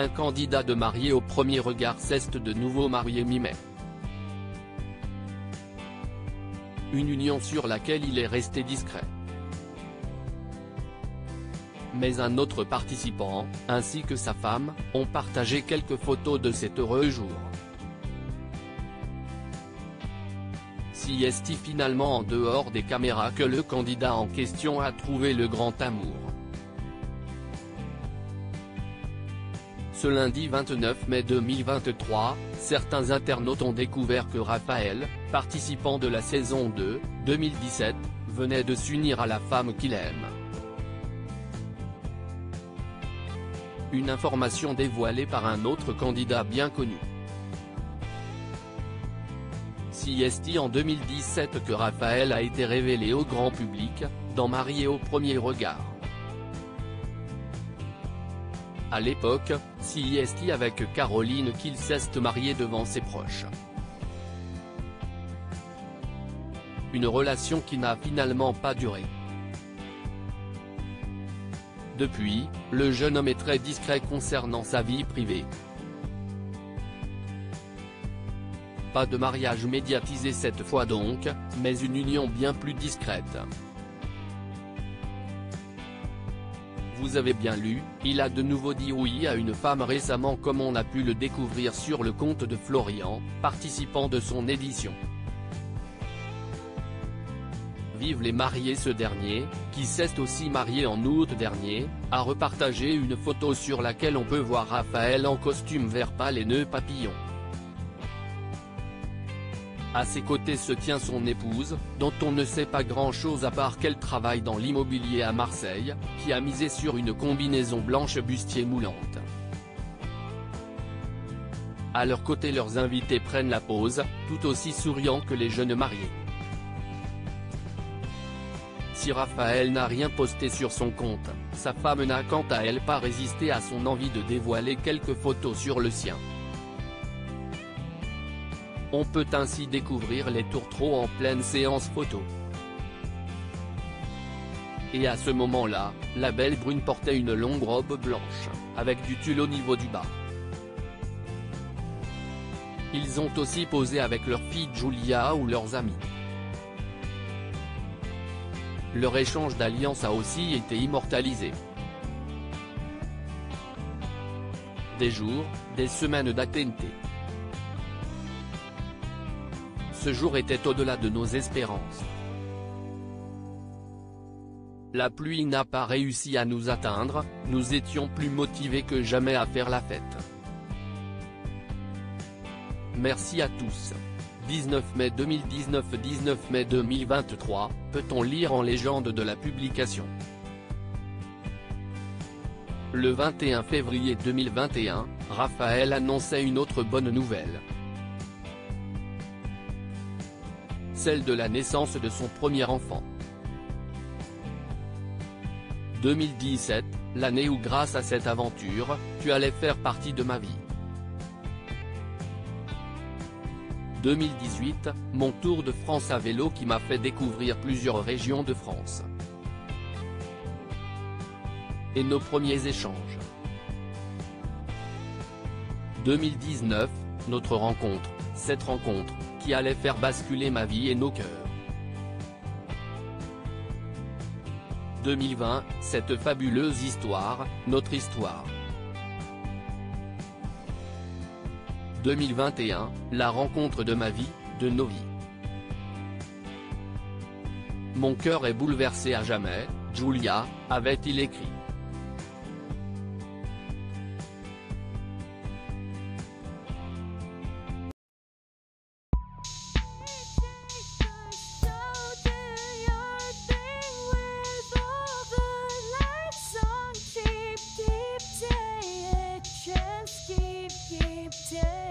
un candidat de marié au premier regard s'est de nouveau marié mi-mai. Une union sur laquelle il est resté discret. Mais un autre participant, ainsi que sa femme, ont partagé quelques photos de cet heureux jour. Si est-il finalement en dehors des caméras que le candidat en question a trouvé le grand amour? Ce lundi 29 mai 2023, certains internautes ont découvert que Raphaël, participant de la saison 2, 2017, venait de s'unir à la femme qu'il aime. Une information dévoilée par un autre candidat bien connu. Si est en 2017 que Raphaël a été révélé au grand public, dans Marié au premier regard? À l'époque, si est avec Caroline qu'il s'est marié devant ses proches. Une relation qui n'a finalement pas duré. Depuis, le jeune homme est très discret concernant sa vie privée. Pas de mariage médiatisé cette fois donc, mais une union bien plus discrète. Vous avez bien lu, il a de nouveau dit oui à une femme récemment comme on a pu le découvrir sur le compte de Florian, participant de son édition. Vive les mariés ce dernier, qui s'est aussi marié en août dernier, a repartagé une photo sur laquelle on peut voir Raphaël en costume vert pâle et nœud papillon. À ses côtés se tient son épouse, dont on ne sait pas grand-chose à part qu'elle travaille dans l'immobilier à Marseille, qui a misé sur une combinaison blanche bustier moulante. À leur côté leurs invités prennent la pose, tout aussi souriants que les jeunes mariés. Si Raphaël n'a rien posté sur son compte, sa femme n'a quant à elle pas résisté à son envie de dévoiler quelques photos sur le sien. On peut ainsi découvrir les tourtereaux en pleine séance photo. Et à ce moment-là, la belle brune portait une longue robe blanche, avec du tulle au niveau du bas. Ils ont aussi posé avec leur fille Julia ou leurs amis. Leur échange d'alliance a aussi été immortalisé. Des jours, des semaines d'ATNT. Ce jour était au-delà de nos espérances. La pluie n'a pas réussi à nous atteindre, nous étions plus motivés que jamais à faire la fête. Merci à tous. 19 mai 2019 19 mai 2023, peut-on lire en légende de la publication? Le 21 février 2021, Raphaël annonçait une autre bonne nouvelle. Celle de la naissance de son premier enfant. 2017, l'année où grâce à cette aventure, tu allais faire partie de ma vie. 2018, mon tour de France à vélo qui m'a fait découvrir plusieurs régions de France. Et nos premiers échanges. 2019, notre rencontre, cette rencontre, allait faire basculer ma vie et nos cœurs. 2020, cette fabuleuse histoire, notre histoire. 2021, la rencontre de ma vie, de nos vies. Mon cœur est bouleversé à jamais, Julia, avait-il écrit. today.